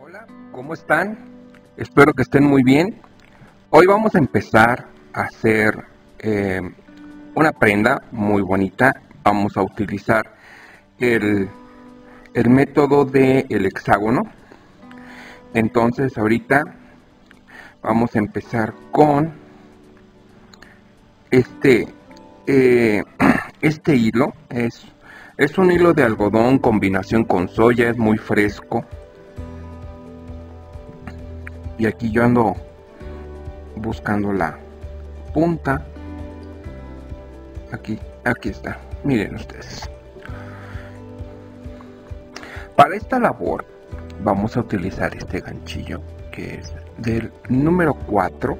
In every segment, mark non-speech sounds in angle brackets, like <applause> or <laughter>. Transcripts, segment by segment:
Hola, ¿cómo están? Espero que estén muy bien. Hoy vamos a empezar a hacer eh, una prenda muy bonita. Vamos a utilizar el, el método del hexágono. Entonces ahorita vamos a empezar con este, eh, <clears throat> este hilo. Es, es un hilo de algodón combinación con soya, es muy fresco y aquí yo ando buscando la punta. Aquí aquí está. Miren ustedes. Para esta labor vamos a utilizar este ganchillo que es del número 4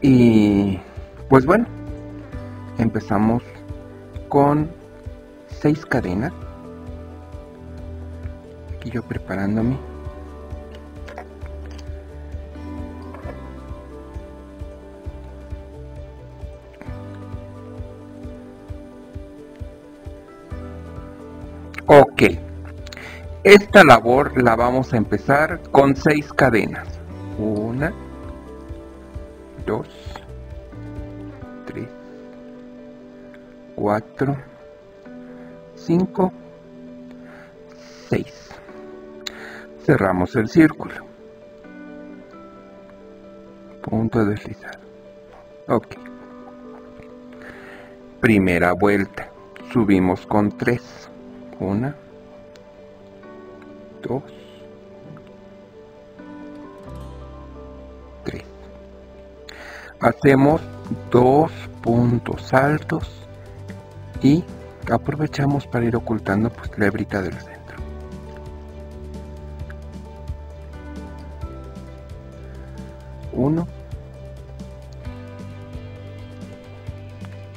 y pues bueno empezamos con 6 cadenas aquí yo preparándome. Ok. Esta labor la vamos a empezar con seis cadenas. Una dos tres cuatro cinco 6 cerramos el círculo. Punto de deslizar ok. Primera vuelta. Subimos con 3 1 2 3 hacemos dos puntos altos y aprovechamos para ir ocultando pues la hebrita del centro uno.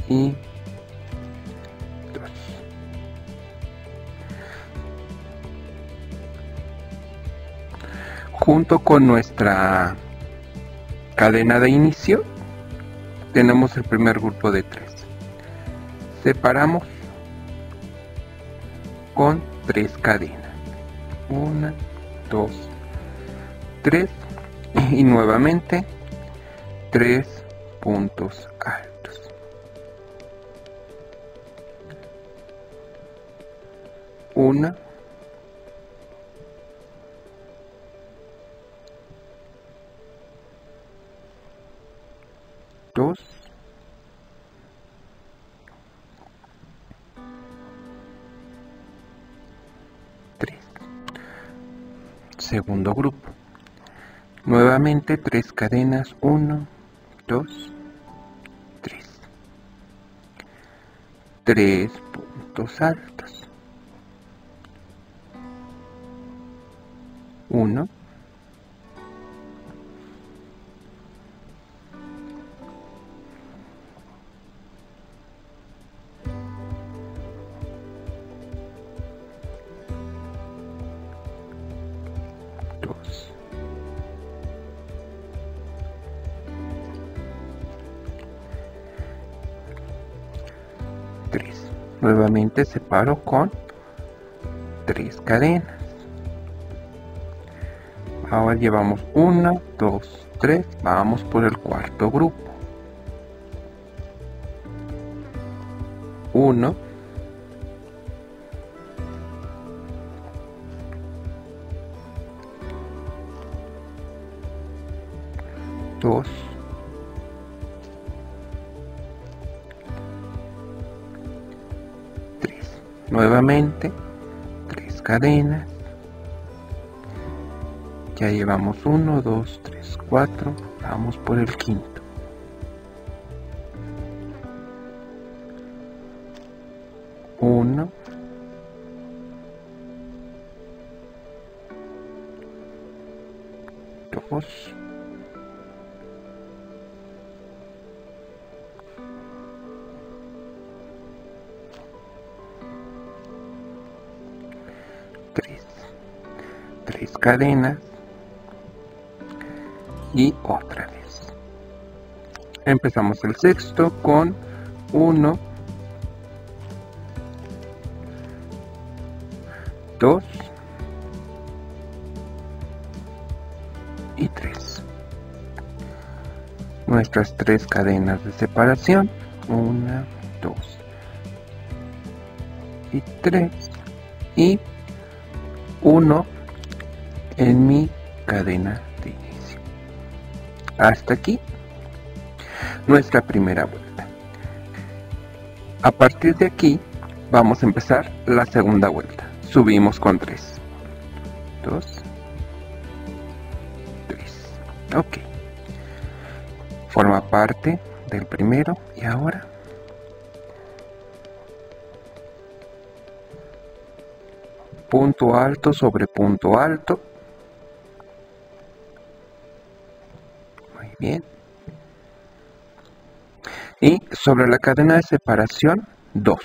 Y dos junto con nuestra cadena de inicio tenemos el primer grupo de tres. Separamos con tres cadenas. Una dos tres y nuevamente tres puntos altos. Una. Dos. Tres. Segundo grupo nuevamente tres cadenas 1 2 3 tres puntos altos. 1 3 nuevamente separo con tres cadenas. Ahora llevamos 1 2 3 vamos por el cuarto grupo. 1 2 nuevamente tres cadenas. Ya llevamos 1 2 3 4 vamos por el quinto. Uno. Dos tres tres cadenas y otra vez. Empezamos el sexto con 1 2 y 3 nuestras tres cadenas de separación 1 2 y 3 y 1 en mi cadena de inicio. Hasta aquí nuestra primera vuelta. A partir de aquí vamos a empezar la segunda vuelta. Subimos con 3 2 3 ok. Forma parte del primero y ahora punto alto sobre punto alto. Muy bien. Y sobre la cadena de separación 2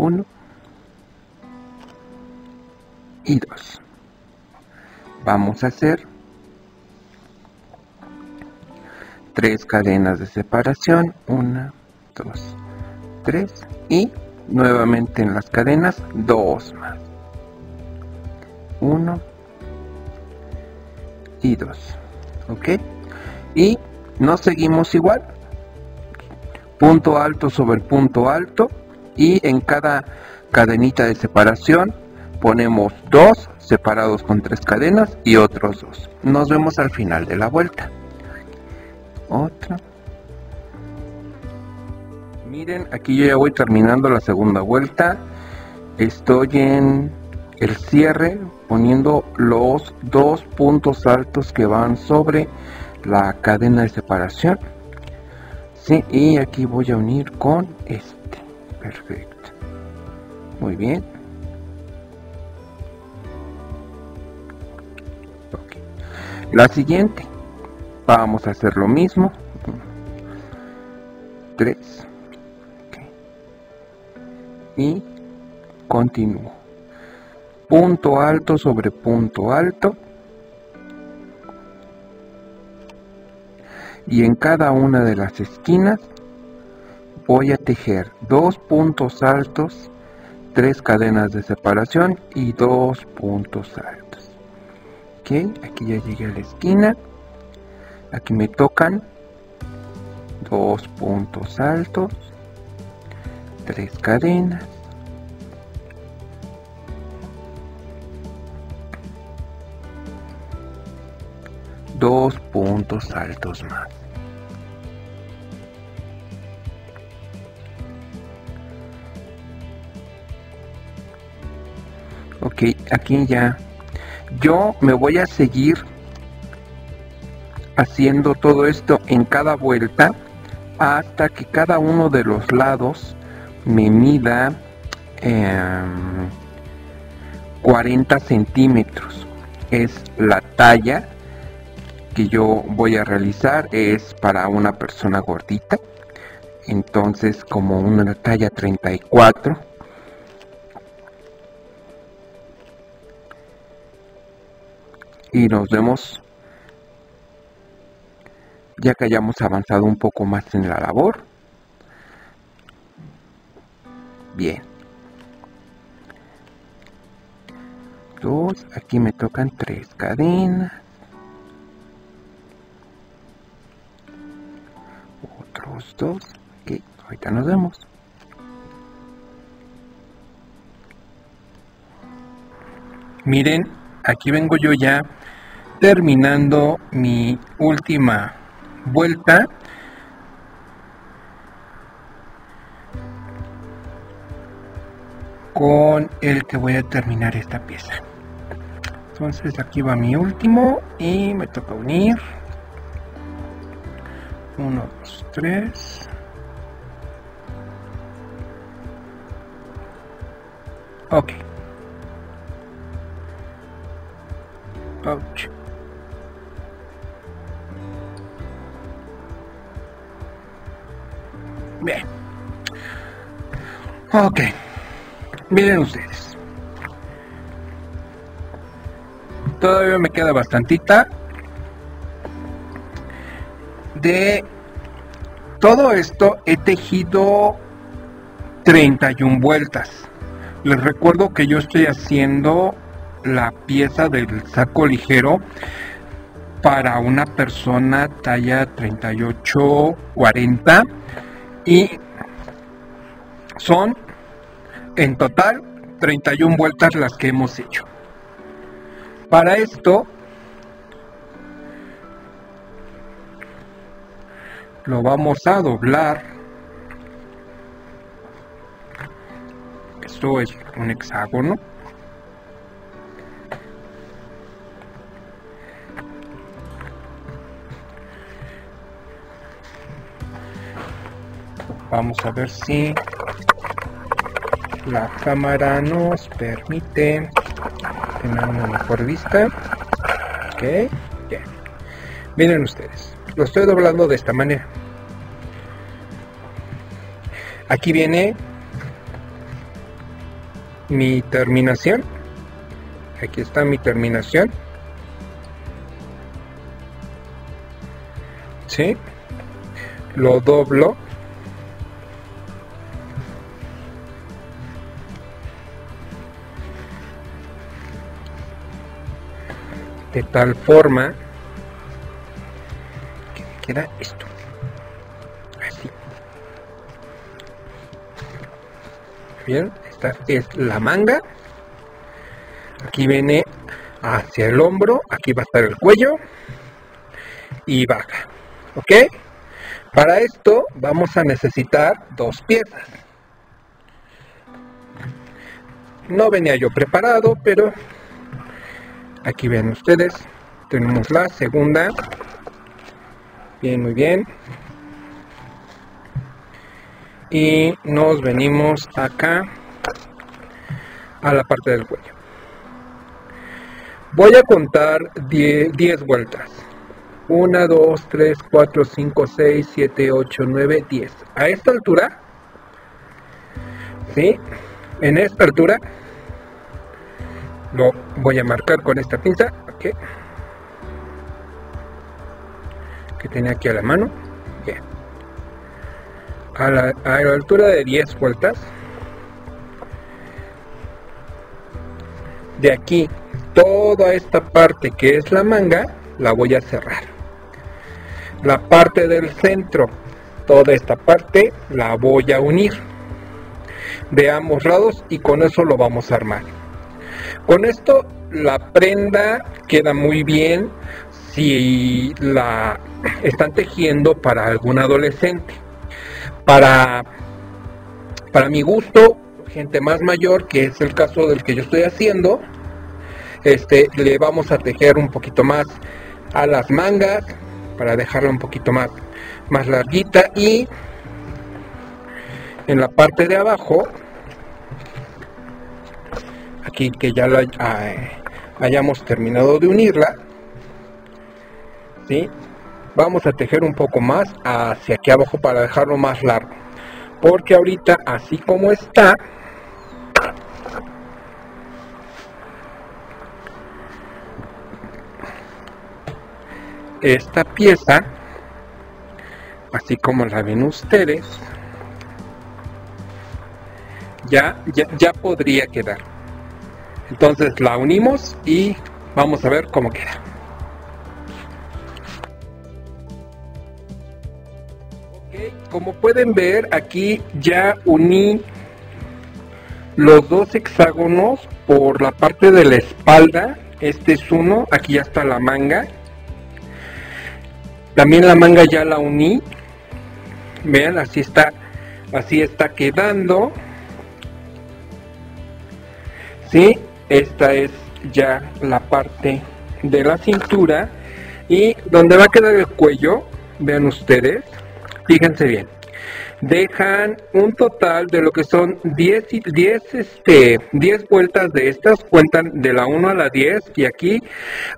1 y 2 vamos a hacer tres cadenas de separación 1 2 3 y nuevamente en las cadenas 2 más. 1 y 2 ok y nos seguimos igual. Punto alto sobre punto alto y en cada cadenita de separación ponemos dos separados con tres cadenas y otros dos. Nos vemos al final de la vuelta. Otra. Miren, aquí yo ya voy terminando la segunda vuelta. Estoy en el cierre poniendo los dos puntos altos que van sobre la cadena de separación. Sí, y aquí voy a unir con este. Perfecto. Muy bien. La siguiente. Vamos a hacer lo mismo. 3. Y continúo. Punto alto sobre punto alto. Y en cada una de las esquinas voy a tejer dos puntos altos, tres cadenas de separación y dos puntos altos. Ok, aquí ya llegué a la esquina. Aquí me tocan dos puntos altos, tres cadenas. Dos puntos altos más. Aquí ya. Yo me voy a seguir haciendo todo esto en cada vuelta hasta que cada uno de los lados me mida 40 em, centímetros. Es la talla que yo voy a realizar es para una persona gordita. Entonces como una talla 34 y nos vemos ya que hayamos avanzado un poco más en la labor. Bien. Dos, aquí me tocan tres cadenas. Otros dos. Ok, ahorita nos vemos. Miren, aquí vengo yo ya terminando mi última vuelta. Con el que voy a terminar esta pieza. Entonces aquí va mi último y me toca unir. 1 2 3 ok Bien. Ok. miren ustedes. Todavía me queda bastantita de todo esto he tejido 31 vueltas. Les recuerdo que yo estoy haciendo la pieza del saco ligero para una persona talla 38 40 y son en total 31 vueltas las que hemos hecho. Para esto lo vamos a doblar. Esto es un hexágono. Vamos a ver si la cámara nos permite tener una mejor vista. Ok, bien. Miren ustedes, lo estoy doblando de esta manera. Aquí viene mi terminación. Aquí está mi terminación. ¿Sí? Lo doblo. De tal forma que queda esto. bien esta es la manga. Aquí viene hacia el hombro aquí va a estar el cuello. Y baja ok para esto vamos a necesitar dos piezas. No venía yo preparado pero aquí ven ustedes. Tenemos la segunda. Bien muy bien. Y nos venimos acá a la parte del cuello. Voy a contar 10 vueltas. 1, 2, 3, 4, 5, 6, 7, 8, 9, 10 a esta altura ¿sí? en esta altura lo voy a marcar con esta pinza que tenía aquí a la mano bien. A la, altura de 10 vueltas. De aquí toda esta parte que es la manga la voy a cerrar. La parte del centro toda esta parte la voy a unir de ambos lados y con eso lo vamos a armar con esto la prenda queda muy bien si la están tejiendo para algún adolescente. Para, para mi gusto, gente más mayor, que es el caso del que yo estoy haciendo, este, le vamos a tejer un poquito más a las mangas para dejarla un poquito más, más larguita y en la parte de abajo aquí que ya la eh, hayamos terminado de unirla ¿sí? vamos a tejer un poco más hacia aquí abajo para dejarlo más largo porque ahorita así como está esta pieza así como la ven ustedes ya, ya, ya podría quedar entonces la unimos y vamos a ver cómo queda. Como pueden ver aquí ya uní los dos hexágonos por la parte de la espalda. Este es uno aquí ya está la manga. También la manga ya la uní. Vean así está así está quedando. Sí esta es ya la parte de la cintura y donde va a quedar el cuello vean ustedes fíjense bien, dejan un total de lo que son 10, 10, este, 10 vueltas de estas, cuentan de la 1 a la 10 y aquí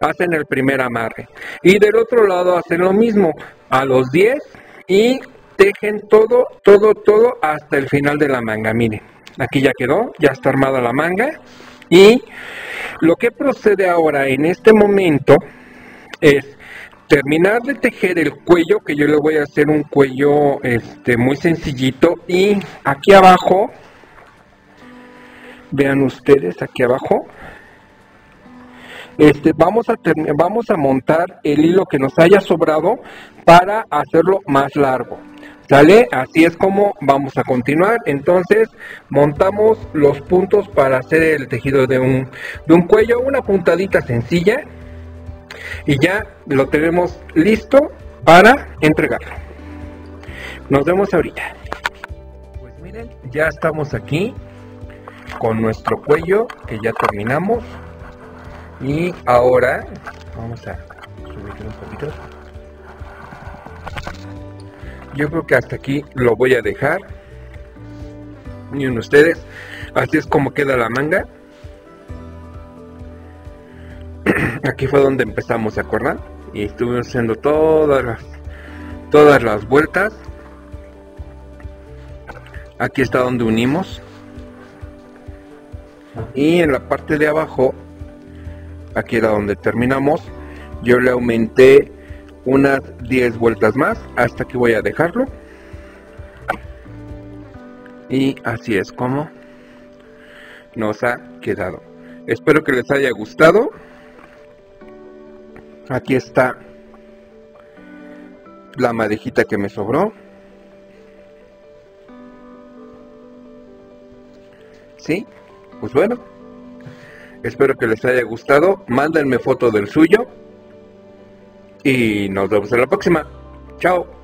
hacen el primer amarre. Y del otro lado hacen lo mismo, a los 10 y tejen todo, todo, todo hasta el final de la manga. Miren, aquí ya quedó, ya está armada la manga. Y lo que procede ahora en este momento es terminar de tejer el cuello, que yo le voy a hacer un cuello este, muy sencillito. Y aquí abajo, vean ustedes, aquí abajo, este, vamos, a vamos a montar el hilo que nos haya sobrado para hacerlo más largo. ¿Sale? Así es como vamos a continuar. Entonces montamos los puntos para hacer el tejido de un, de un cuello, una puntadita sencilla. Y ya lo tenemos listo para entregarlo. Nos vemos ahorita. Pues miren, ya estamos aquí con nuestro cuello que ya terminamos. Y ahora vamos a subir un poquito. Yo creo que hasta aquí lo voy a dejar. Miren ustedes, así es como queda la manga. <clears throat> Aquí fue donde empezamos, ¿se acuerdan? Y estuvimos haciendo todas las, todas las vueltas. Aquí está donde unimos. Y en la parte de abajo aquí era donde terminamos yo le aumenté unas 10 vueltas más hasta que voy a dejarlo. Y así es como nos ha quedado. Espero que les haya gustado. Aquí está la madejita que me sobró. Sí pues bueno Espero que les haya gustado. Mándenme foto del suyo. Y nos vemos en la próxima. Chao.